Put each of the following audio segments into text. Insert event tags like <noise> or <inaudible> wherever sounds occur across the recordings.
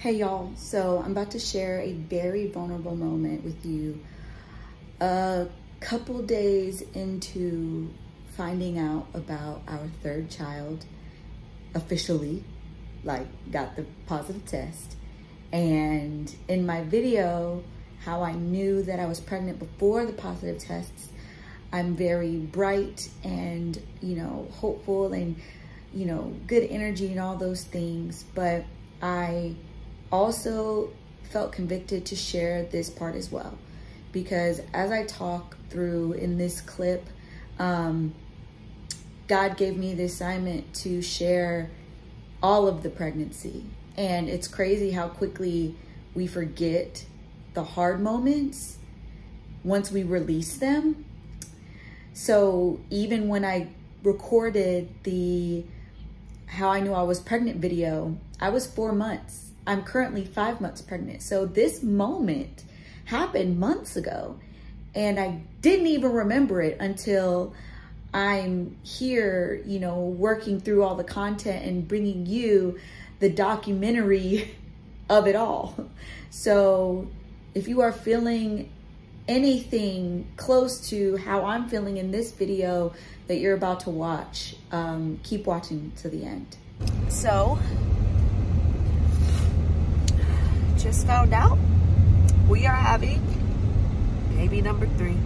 Hey y'all, so I'm about to share a very vulnerable moment with you. A couple days into finding out about our third child, officially, like got the positive test. And in my video, how I knew that I was pregnant before the positive tests, I'm very bright and, you know, hopeful and, you know, good energy and all those things. But I also felt convicted to share this part as well because as I talk through in this clip, um, God gave me the assignment to share all of the pregnancy. And it's crazy how quickly we forget the hard moments once we release them. So even when I recorded the how I knew I was pregnant video, I was four months I'm currently five months pregnant. So this moment happened months ago and I didn't even remember it until I'm here, you know, working through all the content and bringing you the documentary <laughs> of it all. So if you are feeling anything close to how I'm feeling in this video that you're about to watch, um, keep watching to the end. So just found out we are having baby number three.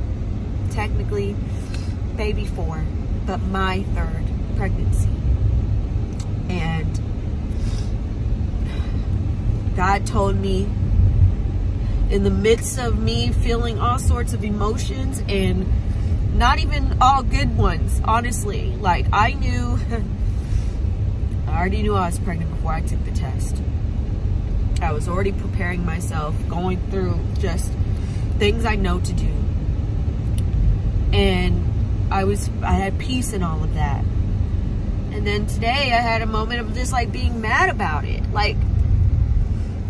Technically, baby four, but my third pregnancy. And God told me in the midst of me feeling all sorts of emotions and not even all good ones, honestly. Like, I knew, <laughs> I already knew I was pregnant before I took the test. I was already preparing myself, going through just things I know to do. And I was, I had peace in all of that. And then today I had a moment of just like being mad about it. Like,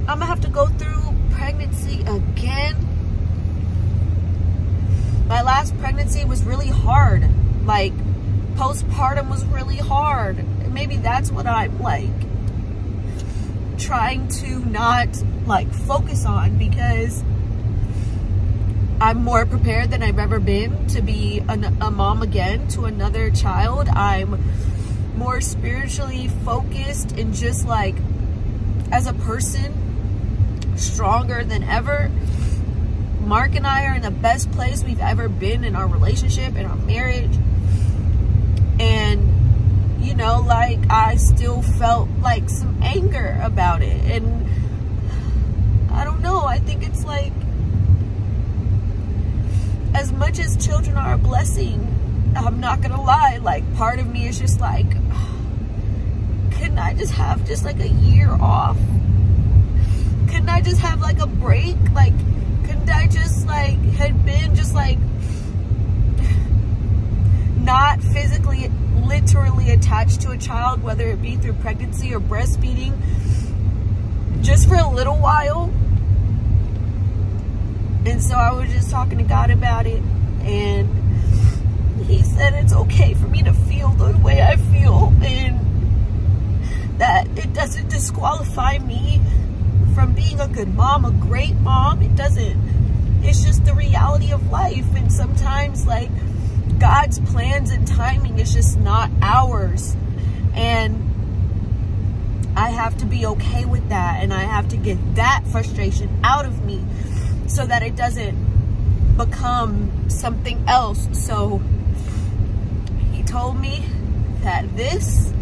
I'm gonna have to go through pregnancy again. My last pregnancy was really hard. Like, postpartum was really hard. Maybe that's what I'm like trying to not like focus on because I'm more prepared than I've ever been to be an, a mom again to another child. I'm more spiritually focused and just like as a person stronger than ever. Mark and I are in the best place we've ever been in our relationship, in our marriage. You know, like I still felt like some anger about it. And I don't know, I think it's like as much as children are a blessing, I'm not gonna lie, like part of me is just like, couldn't I just have just like a year off? Couldn't I just have like a break? Like, couldn't I just like had been just like not literally attached to a child, whether it be through pregnancy or breastfeeding, just for a little while. And so I was just talking to God about it, and He said it's okay for me to feel the way I feel, and that it doesn't disqualify me from being a good mom, a great mom. It doesn't. It's just the reality of life, and sometimes, like, God's plans and timing is just not ours. And I have to be okay with that. And I have to get that frustration out of me so that it doesn't become something else. So he told me that this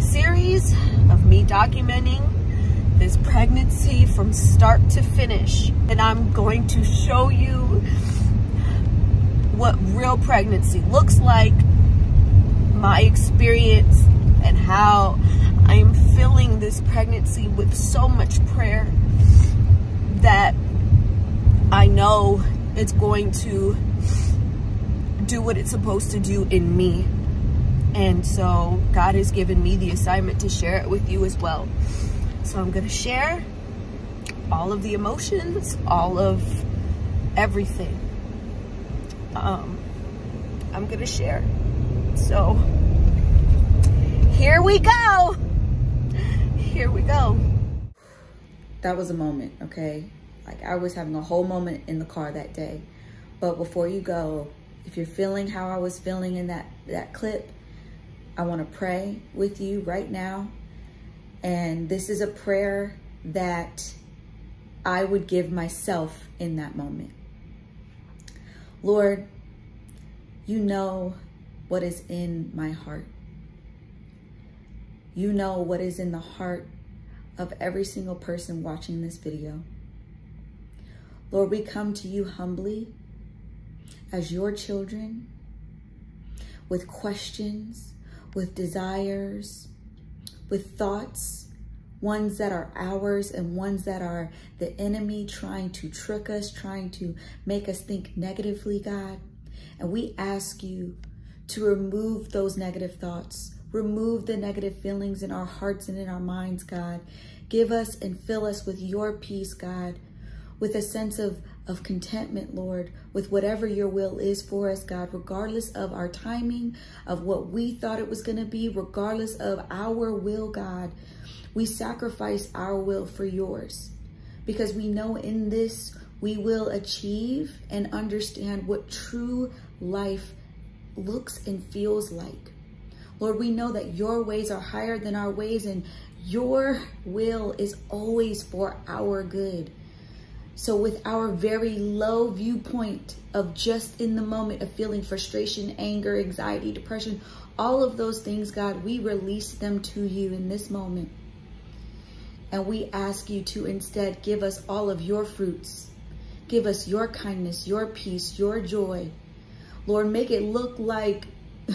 series of me documenting this pregnancy from start to finish, and I'm going to show you what real pregnancy looks like, my experience, and how I'm filling this pregnancy with so much prayer that I know it's going to do what it's supposed to do in me. And so God has given me the assignment to share it with you as well. So I'm going to share all of the emotions, all of everything um, I'm going to share. So here we go. Here we go. that was a moment, okay? Like I was having a whole moment in the car that day. But before you go, if you're feeling how I was feeling in that, that clip, I want to pray with you right now. And this is a prayer that I would give myself in that moment. Lord, you know what is in my heart. You know what is in the heart of every single person watching this video. Lord, we come to you humbly as your children with questions, with desires, with thoughts, ones that are ours and ones that are the enemy trying to trick us, trying to make us think negatively, God. And we ask you to remove those negative thoughts, remove the negative feelings in our hearts and in our minds, God. Give us and fill us with your peace, God, with a sense of, of contentment, Lord, with whatever your will is for us, God, regardless of our timing, of what we thought it was going to be, regardless of our will, God. We sacrifice our will for yours because we know in this we will achieve and understand what true life looks and feels like. Lord, we know that your ways are higher than our ways and your will is always for our good. So with our very low viewpoint of just in the moment of feeling frustration, anger, anxiety, depression, all of those things, God, we release them to you in this moment. And we ask you to instead give us all of your fruits. Give us your kindness, your peace, your joy. Lord, make it look like, <laughs>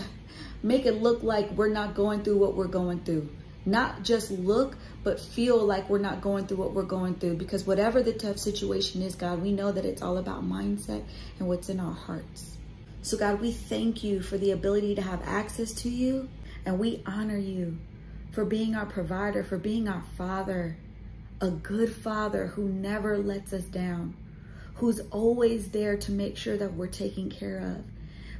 make it look like we're not going through what we're going through. Not just look, but feel like we're not going through what we're going through. Because whatever the tough situation is, God, we know that it's all about mindset and what's in our hearts. So God, we thank you for the ability to have access to you and we honor you for being our provider, for being our father, a good father who never lets us down, who's always there to make sure that we're taken care of,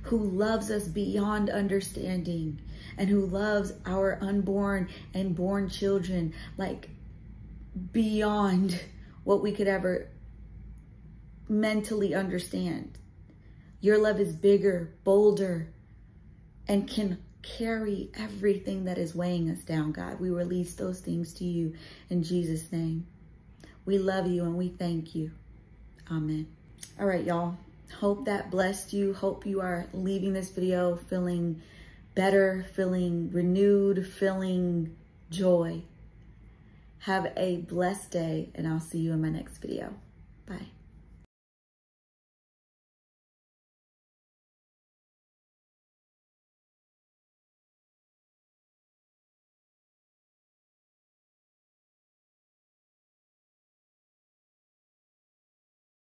who loves us beyond understanding, and who loves our unborn and born children like beyond what we could ever mentally understand. Your love is bigger, bolder, and can carry everything that is weighing us down, God. We release those things to you in Jesus' name. We love you and we thank you. Amen. All right, y'all. Hope that blessed you. Hope you are leaving this video feeling better, feeling renewed, feeling joy. Have a blessed day, and I'll see you in my next video. Bye.